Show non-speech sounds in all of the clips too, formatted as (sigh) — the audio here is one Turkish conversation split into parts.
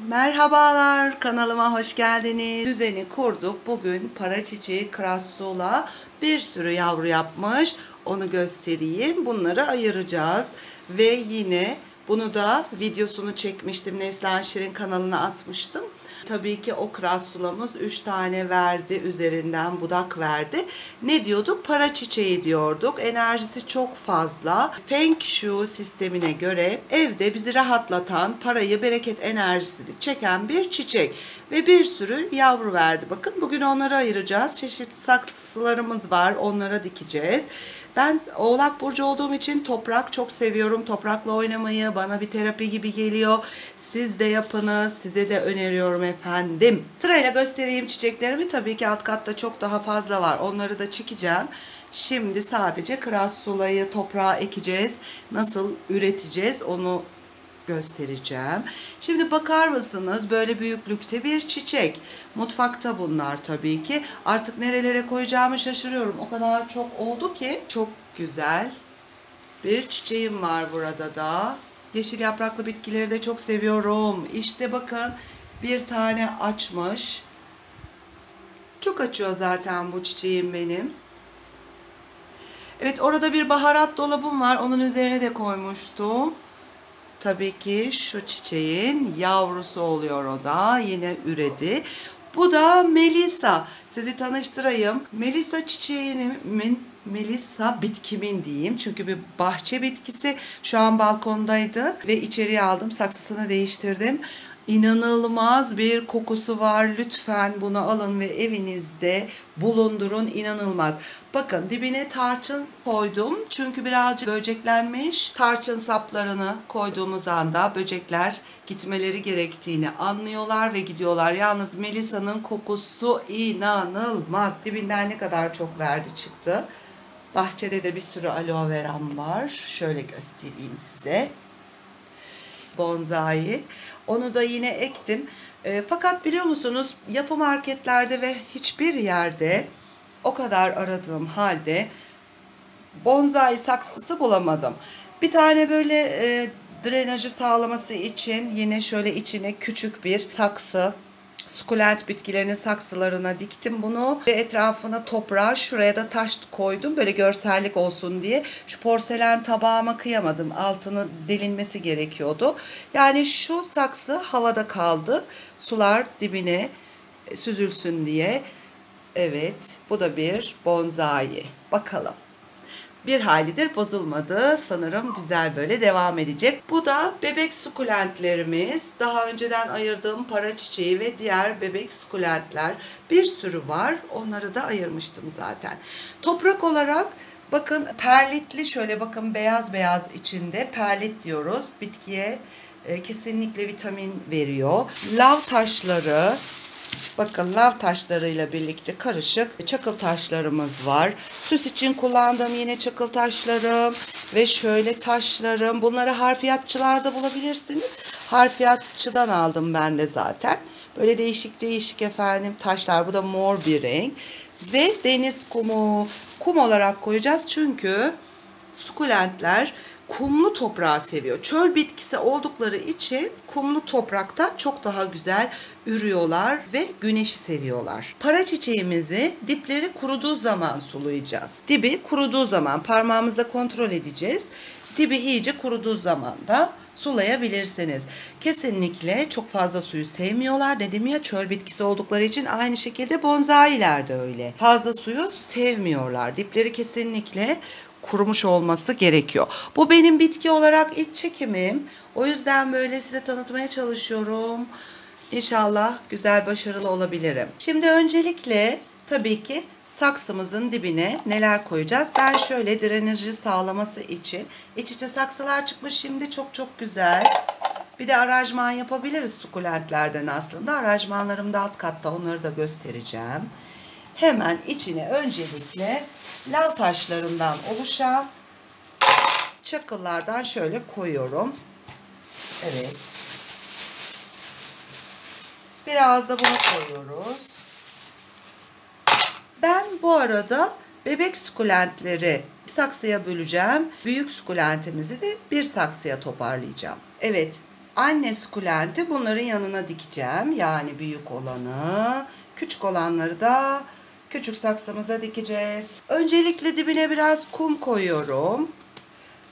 Merhabalar kanalıma hoş geldiniz. Düzeni kurduk. Bugün para çiçeği krassula bir sürü yavru yapmış. Onu göstereyim. Bunları ayıracağız. Ve yine bunu da videosunu çekmiştim. Neslihan Şirin kanalına atmıştım. Tabii ki o krassulamız 3 tane verdi üzerinden budak verdi. Ne diyorduk? Para çiçeği diyorduk. Enerjisi çok fazla. Feng Shui sistemine göre evde bizi rahatlatan, parayı, bereket enerjisini çeken bir çiçek. Ve bir sürü yavru verdi. Bakın bugün onları ayıracağız. Çeşitli saksılarımız var. Onlara dikeceğiz. Ben Oğlak Burcu olduğum için toprak çok seviyorum. Toprakla oynamayı bana bir terapi gibi geliyor. Siz de yapınız. Size de öneriyorum efendim. Sırayla göstereyim çiçeklerimi. Tabii ki alt katta çok daha fazla var. Onları da çekeceğim. Şimdi sadece kras sulayı toprağa ekeceğiz. Nasıl üreteceğiz onu göstereceğim. Şimdi bakar mısınız böyle büyüklükte bir çiçek. Mutfakta bunlar tabii ki. Artık nerelere koyacağımı şaşırıyorum. O kadar çok oldu ki çok güzel bir çiçeğim var burada da. Yeşil yapraklı bitkileri de çok seviyorum. İşte bakın bir tane açmış. Çok açıyor zaten bu çiçeğim benim. Evet orada bir baharat dolabım var. Onun üzerine de koymuştum. Tabii ki şu çiçeğin yavrusu oluyor o da. Yine üredi. Bu da Melisa. Sizi tanıştırayım. Melisa çiçeğimin Melisa bitkimin diyeyim. Çünkü bir bahçe bitkisi şu an balkondaydı ve içeriye aldım. Saksısını değiştirdim. İnanılmaz bir kokusu var. Lütfen bunu alın ve evinizde bulundurun. İnanılmaz. Bakın dibine tarçın koydum. Çünkü birazcık böceklenmiş. Tarçın saplarını koyduğumuz anda böcekler gitmeleri gerektiğini anlıyorlar ve gidiyorlar. Yalnız Melisa'nın kokusu inanılmaz. Dibinden ne kadar çok verdi çıktı. Bahçede de bir sürü aloe veram var. Şöyle göstereyim size bonsai. Onu da yine ektim. E, fakat biliyor musunuz yapı marketlerde ve hiçbir yerde o kadar aradığım halde bonsai saksısı bulamadım. Bir tane böyle e, drenajı sağlaması için yine şöyle içine küçük bir saksı sukulent bitkilerinin saksılarına diktim bunu ve etrafına toprağa şuraya da taş koydum böyle görsellik olsun diye. Şu porselen tabağıma kıyamadım. Altını delinmesi gerekiyordu. Yani şu saksı havada kaldı. Sular dibine e, süzülsün diye. Evet bu da bir bonsai. Bakalım bir halidir bozulmadı. Sanırım güzel böyle devam edecek. Bu da bebek sukulentlerimiz. Daha önceden ayırdığım para çiçeği ve diğer bebek sukulentler. Bir sürü var. Onları da ayırmıştım zaten. Toprak olarak bakın perlitli şöyle bakın beyaz beyaz içinde perlit diyoruz. Bitkiye e, kesinlikle vitamin veriyor. Lav taşları, Bakın lav taşlarıyla birlikte karışık çakıl taşlarımız var. Süs için kullandığım yine çakıl taşlarım ve şöyle taşlarım. Bunları harfiyatçılarda bulabilirsiniz. Harfiyatçıdan aldım ben de zaten. Böyle değişik değişik efendim taşlar. Bu da mor bir renk. Ve deniz kumu. Kum olarak koyacağız çünkü sukulentler kumlu toprağı seviyor. Çöl bitkisi oldukları için kumlu toprakta çok daha güzel ürüyorlar ve güneşi seviyorlar. Para çiçeğimizi dipleri kuruduğu zaman sulayacağız. Dibi kuruduğu zaman parmağımızla kontrol edeceğiz. Dibi iyice kuruduğu zaman da sulayabilirsiniz. Kesinlikle çok fazla suyu sevmiyorlar. Dedim ya çöl bitkisi oldukları için aynı şekilde bonsailer de öyle. Fazla suyu sevmiyorlar. Dipleri kesinlikle kurumuş olması gerekiyor. Bu benim bitki olarak ilk çekimim. O yüzden böyle size tanıtmaya çalışıyorum. İnşallah güzel başarılı olabilirim. Şimdi öncelikle tabii ki saksımızın dibine neler koyacağız? Ben şöyle drenajı sağlaması için iç içe saksılar çıkmış şimdi çok çok güzel. Bir de aranjman yapabiliriz sukulentlerden aslında. Aranjmanlarım da alt katta onları da göstereceğim. Hemen içine öncelikle lav taşlarından oluşan çakıllardan şöyle koyuyorum. Evet. Biraz da bunu koyuyoruz. Ben bu arada bebek sukulentleri saksıya böleceğim. Büyük sukulentimizi de bir saksıya toparlayacağım. Evet anne sukulenti bunların yanına dikeceğim. Yani büyük olanı, küçük olanları da küçük saksımıza dikeceğiz. Öncelikle dibine biraz kum koyuyorum.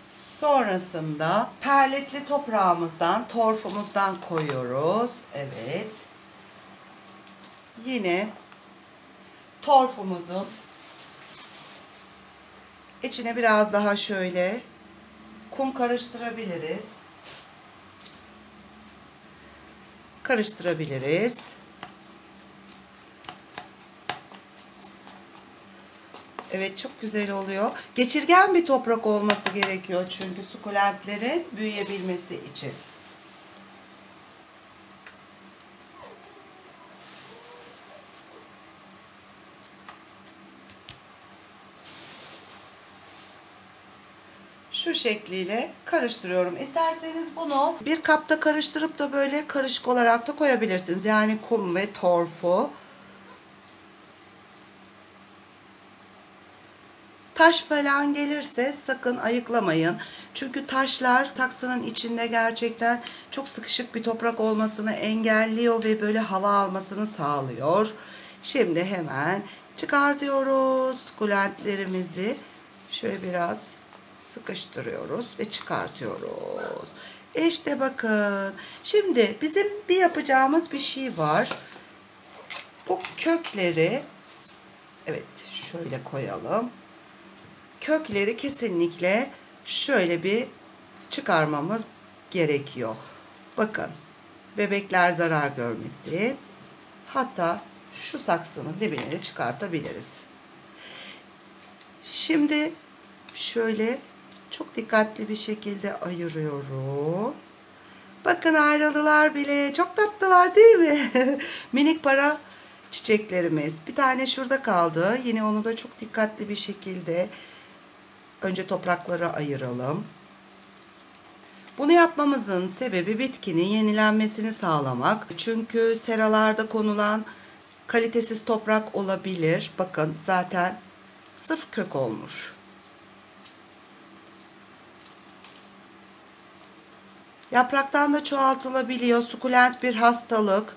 Sonrasında perletli toprağımızdan, torfumuzdan koyuyoruz. Evet. Yine torfumuzun içine biraz daha şöyle kum karıştırabiliriz. Karıştırabiliriz. Evet çok güzel oluyor. Geçirgen bir toprak olması gerekiyor çünkü sukulentlerin büyüyebilmesi için. şu şekliyle karıştırıyorum. İsterseniz bunu bir kapta karıştırıp da böyle karışık olarak da koyabilirsiniz. Yani kum ve torfu. Taş falan gelirse sakın ayıklamayın. Çünkü taşlar taksının içinde gerçekten çok sıkışık bir toprak olmasını engelliyor ve böyle hava almasını sağlıyor. Şimdi hemen çıkartıyoruz kulentlerimizi. Şöyle biraz sıkıştırıyoruz ve çıkartıyoruz. İşte bakın. Şimdi bizim bir yapacağımız bir şey var. Bu kökleri evet şöyle koyalım. Kökleri kesinlikle şöyle bir çıkarmamız gerekiyor. Bakın bebekler zarar görmesin. Hatta şu saksının dibini de çıkartabiliriz. Şimdi şöyle çok dikkatli bir şekilde ayırıyorum. Bakın ayrıldılar bile. Çok tatlılar değil mi? (laughs) Minik para çiçeklerimiz. Bir tane şurada kaldı. Yine onu da çok dikkatli bir şekilde önce topraklara ayıralım. Bunu yapmamızın sebebi bitkinin yenilenmesini sağlamak. Çünkü seralarda konulan kalitesiz toprak olabilir. Bakın zaten sırf kök olmuş. Yapraktan da çoğaltılabiliyor. Sukulent bir hastalık.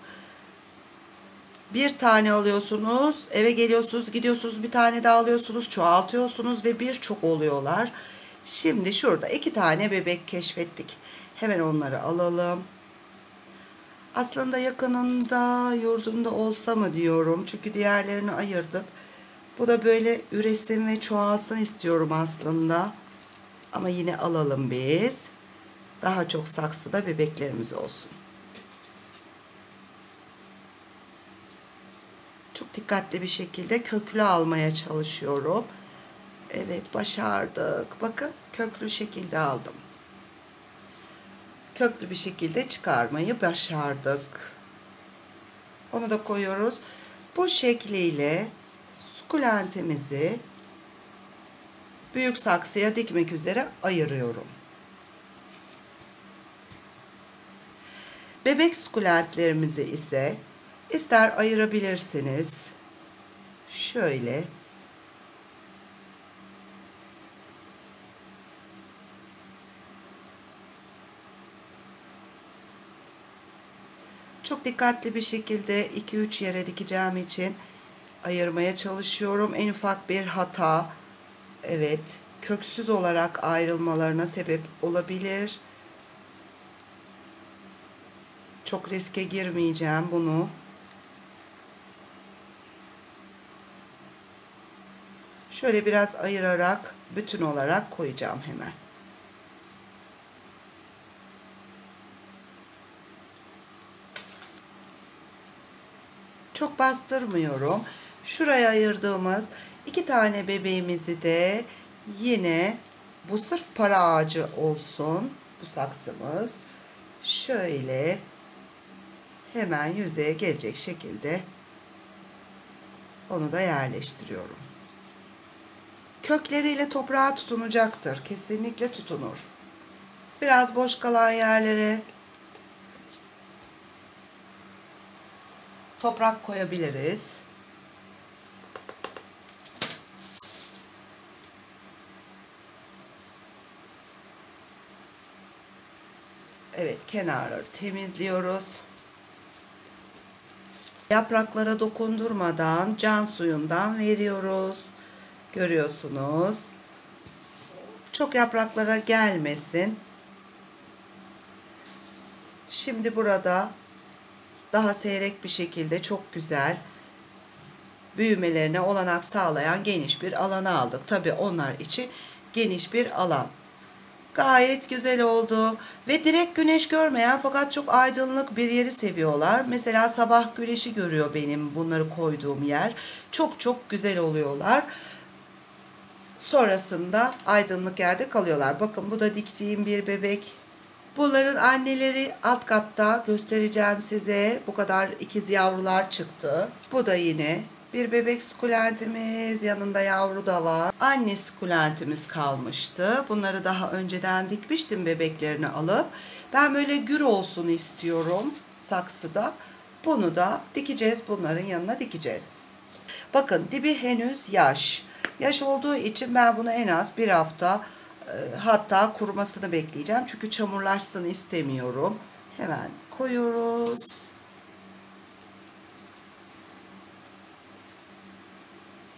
Bir tane alıyorsunuz, eve geliyorsunuz, gidiyorsunuz, bir tane daha alıyorsunuz, çoğaltıyorsunuz ve birçok oluyorlar. Şimdi şurada iki tane bebek keşfettik. Hemen onları alalım. Aslında yakınında, yurdunda olsa mı diyorum. Çünkü diğerlerini ayırdık. Bu da böyle üresin ve çoğalsın istiyorum aslında. Ama yine alalım biz daha çok saksıda bebeklerimiz olsun. Çok dikkatli bir şekilde köklü almaya çalışıyorum. Evet başardık. Bakın köklü şekilde aldım. Köklü bir şekilde çıkarmayı başardık. Onu da koyuyoruz. Bu şekliyle sukulentimizi büyük saksıya dikmek üzere ayırıyorum. Bebek sukulentlerimizi ise ister ayırabilirsiniz. Şöyle Çok dikkatli bir şekilde 2-3 yere dikeceğim için ayırmaya çalışıyorum. En ufak bir hata evet köksüz olarak ayrılmalarına sebep olabilir. Çok riske girmeyeceğim bunu. Şöyle biraz ayırarak bütün olarak koyacağım hemen. Çok bastırmıyorum. Şuraya ayırdığımız iki tane bebeğimizi de yine bu sırf para ağacı olsun bu saksımız. Şöyle hemen yüzeye gelecek şekilde onu da yerleştiriyorum. Kökleriyle toprağa tutunacaktır. Kesinlikle tutunur. Biraz boş kalan yerlere toprak koyabiliriz. Evet kenarları temizliyoruz. Yapraklara dokundurmadan can suyundan veriyoruz. Görüyorsunuz. Çok yapraklara gelmesin. Şimdi burada daha seyrek bir şekilde çok güzel büyümelerine olanak sağlayan geniş bir alanı aldık. Tabi onlar için geniş bir alan. Gayet güzel oldu ve direkt güneş görmeyen fakat çok aydınlık bir yeri seviyorlar. Mesela sabah güneşi görüyor benim bunları koyduğum yer. Çok çok güzel oluyorlar. Sonrasında aydınlık yerde kalıyorlar. Bakın bu da diktiğim bir bebek. Bunların anneleri alt katta göstereceğim size. Bu kadar ikiz yavrular çıktı. Bu da yine bir bebek sukulentimiz, yanında yavru da var. Anne sukulentimiz kalmıştı. Bunları daha önceden dikmiştim bebeklerini alıp. Ben böyle gür olsun istiyorum saksıda. Bunu da dikeceğiz, bunların yanına dikeceğiz. Bakın dibi henüz yaş. Yaş olduğu için ben bunu en az bir hafta e, hatta kurumasını bekleyeceğim. Çünkü çamurlaşsın istemiyorum. Hemen koyuyoruz.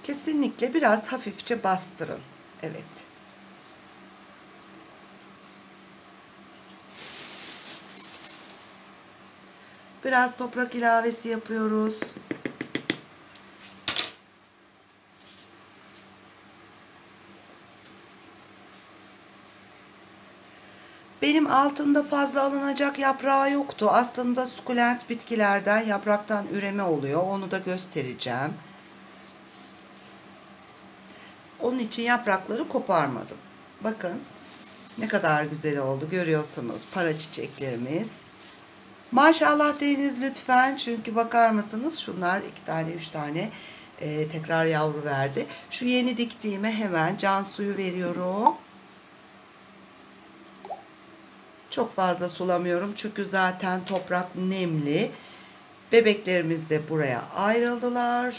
Kesinlikle biraz hafifçe bastırın. Evet. Biraz toprak ilavesi yapıyoruz. Benim altında fazla alınacak yaprağı yoktu. Aslında sukulent bitkilerden yapraktan üreme oluyor. Onu da göstereceğim. Onun için yaprakları koparmadım. Bakın ne kadar güzel oldu görüyorsunuz para çiçeklerimiz. Maşallah deyiniz lütfen çünkü bakar mısınız şunlar iki tane üç tane e, tekrar yavru verdi. Şu yeni diktiğime hemen can suyu veriyorum. Çok fazla sulamıyorum çünkü zaten toprak nemli. Bebeklerimiz de buraya ayrıldılar.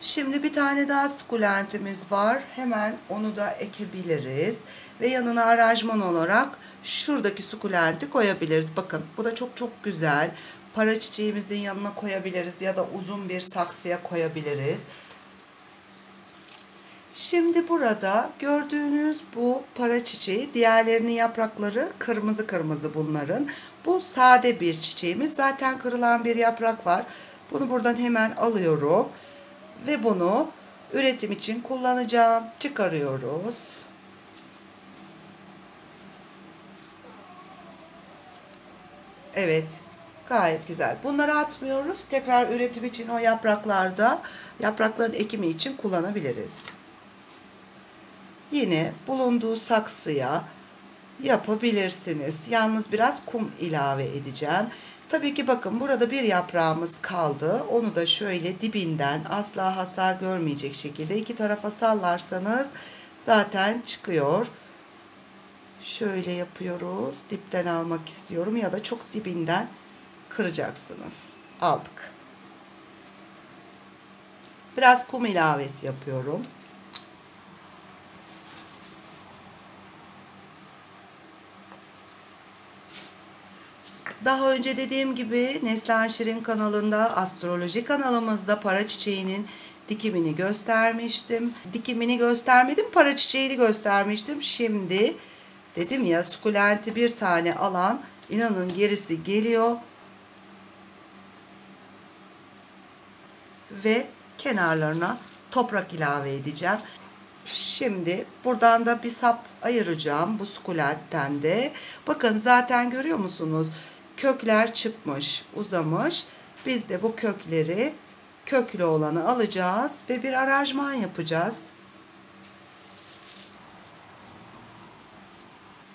Şimdi bir tane daha sukulentimiz var. Hemen onu da ekebiliriz. Ve yanına aranjman olarak şuradaki sukulenti koyabiliriz. Bakın bu da çok çok güzel. Para çiçeğimizin yanına koyabiliriz ya da uzun bir saksıya koyabiliriz. Şimdi burada gördüğünüz bu para çiçeği, diğerlerinin yaprakları kırmızı kırmızı bunların. Bu sade bir çiçeğimiz. Zaten kırılan bir yaprak var. Bunu buradan hemen alıyorum ve bunu üretim için kullanacağım. Çıkarıyoruz. Evet. Gayet güzel. Bunları atmıyoruz. Tekrar üretim için o yapraklarda yaprakların ekimi için kullanabiliriz. Yine bulunduğu saksıya yapabilirsiniz. Yalnız biraz kum ilave edeceğim. Tabii ki bakın burada bir yaprağımız kaldı. Onu da şöyle dibinden asla hasar görmeyecek şekilde iki tarafa sallarsanız zaten çıkıyor. Şöyle yapıyoruz. Dipten almak istiyorum ya da çok dibinden kıracaksınız. Aldık. Biraz kum ilavesi yapıyorum. Daha önce dediğim gibi Neslihan Şirin kanalında, astroloji kanalımızda para çiçeğinin dikimini göstermiştim. Dikimini göstermedim, para çiçeğini göstermiştim. Şimdi dedim ya sukulenti bir tane alan inanın gerisi geliyor. Ve kenarlarına toprak ilave edeceğim. Şimdi buradan da bir sap ayıracağım bu sukulentten de. Bakın zaten görüyor musunuz? Kökler çıkmış, uzamış. Biz de bu kökleri köklü olanı alacağız ve bir aranjman yapacağız.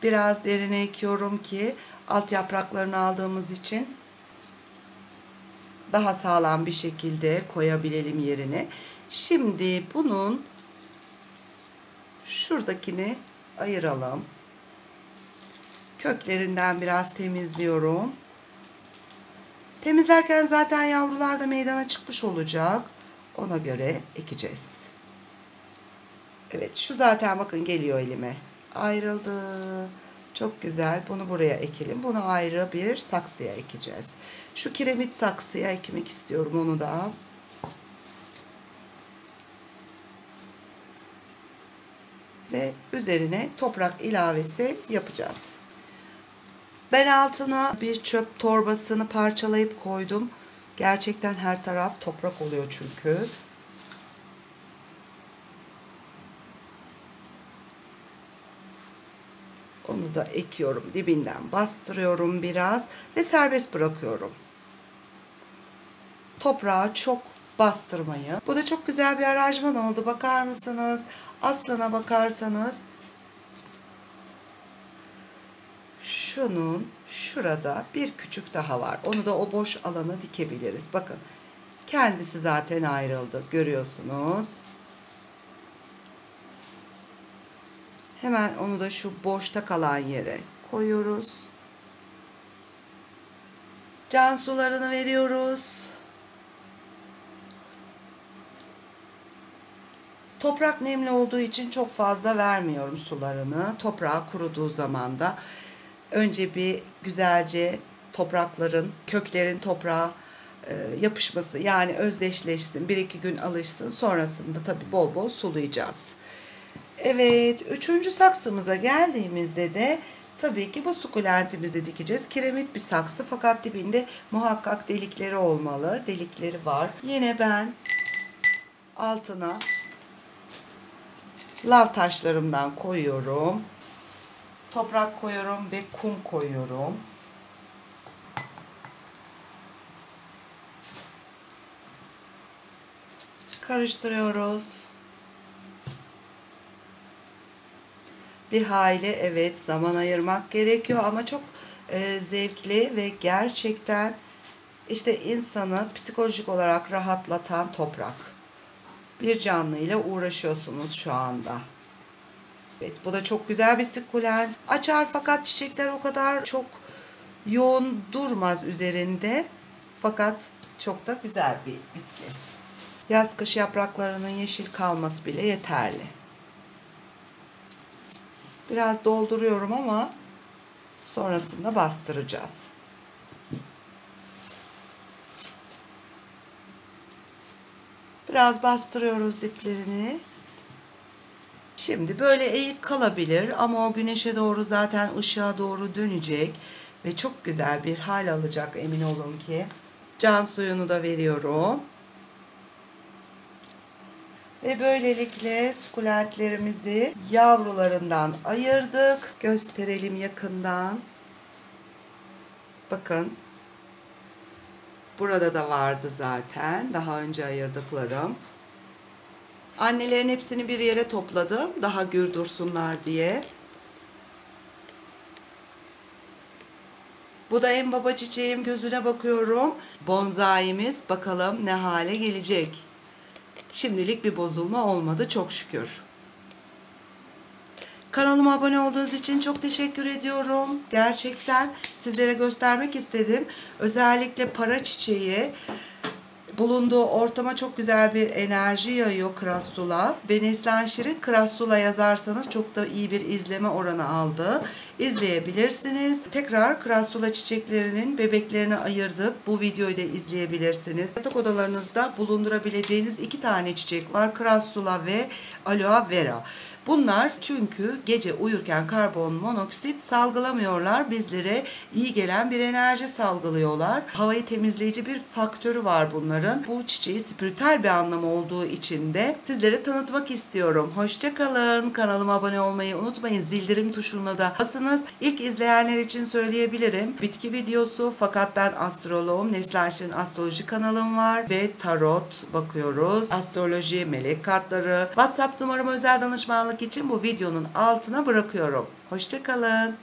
Biraz derine ekiyorum ki alt yapraklarını aldığımız için daha sağlam bir şekilde koyabilelim yerine. Şimdi bunun şuradakini ayıralım. Köklerinden biraz temizliyorum. Temizlerken zaten yavrular da meydana çıkmış olacak. Ona göre ekeceğiz. Evet şu zaten bakın geliyor elime. ayrıldı. Çok güzel. Bunu buraya ekelim. Bunu ayrı bir saksıya ekeceğiz. Şu kiremit saksıya ekmek istiyorum onu da. Ve üzerine toprak ilavesi yapacağız. Ben altına bir çöp torbasını parçalayıp koydum. Gerçekten her taraf toprak oluyor çünkü. Onu da ekiyorum. Dibinden bastırıyorum biraz ve serbest bırakıyorum. Toprağı çok bastırmayın. Bu da çok güzel bir aranjman oldu. Bakar mısınız? Aslına bakarsanız şunun şurada bir küçük daha var. Onu da o boş alana dikebiliriz. Bakın kendisi zaten ayrıldı. Görüyorsunuz. Hemen onu da şu boşta kalan yere koyuyoruz. Can sularını veriyoruz. Toprak nemli olduğu için çok fazla vermiyorum sularını. Toprağı kuruduğu zaman da önce bir güzelce toprakların, köklerin toprağa e, yapışması yani özdeşleşsin, bir iki gün alışsın. Sonrasında tabii bol bol sulayacağız. Evet, üçüncü saksımıza geldiğimizde de tabii ki bu sukulentimizi dikeceğiz. Kiremit bir saksı fakat dibinde muhakkak delikleri olmalı. Delikleri var. Yine ben altına lav taşlarımdan koyuyorum. Toprak koyuyorum ve kum koyuyorum. Karıştırıyoruz. Bir hayli evet zaman ayırmak gerekiyor ama çok e, zevkli ve gerçekten işte insanı psikolojik olarak rahatlatan toprak. Bir canlı ile uğraşıyorsunuz şu anda. Evet bu da çok güzel bir sukulent. Açar fakat çiçekler o kadar çok yoğun durmaz üzerinde. Fakat çok da güzel bir bitki. Yaz kış yapraklarının yeşil kalması bile yeterli. Biraz dolduruyorum ama sonrasında bastıracağız. Biraz bastırıyoruz diplerini. Şimdi böyle eğik kalabilir ama o güneşe doğru zaten ışığa doğru dönecek ve çok güzel bir hal alacak emin olun ki. Can suyunu da veriyorum. Ve böylelikle sukulentlerimizi yavrularından ayırdık. Gösterelim yakından. Bakın. Burada da vardı zaten. Daha önce ayırdıklarım. Annelerin hepsini bir yere topladım. Daha gür dursunlar diye. Bu da en baba çiçeğim. Gözüne bakıyorum. Bonzaimiz bakalım ne hale gelecek. Şimdilik bir bozulma olmadı çok şükür. Kanalıma abone olduğunuz için çok teşekkür ediyorum. Gerçekten sizlere göstermek istedim. Özellikle para çiçeği bulunduğu ortama çok güzel bir enerji yayıyor Krassula. Ve Neslihan Şirin Krassula yazarsanız çok da iyi bir izleme oranı aldı. İzleyebilirsiniz. Tekrar Krassula çiçeklerinin bebeklerini ayırdık. Bu videoyu da izleyebilirsiniz. Yatak odalarınızda bulundurabileceğiniz iki tane çiçek var. Krassula ve Aloe Vera. Bunlar çünkü gece uyurken karbon monoksit salgılamıyorlar. Bizlere iyi gelen bir enerji salgılıyorlar. Havayı temizleyici bir faktörü var bunların. Bu çiçeği spiritüel bir anlamı olduğu için de sizlere tanıtmak istiyorum. Hoşçakalın. Kanalıma abone olmayı unutmayın. Zildirim tuşuna da basınız. İlk izleyenler için söyleyebilirim. Bitki videosu fakat ben astroloğum. Neslihan Şirin astroloji kanalım var ve tarot bakıyoruz. Astroloji, melek kartları. WhatsApp numaram özel danışmanlık için bu videonun altına bırakıyorum. Hoşçakalın.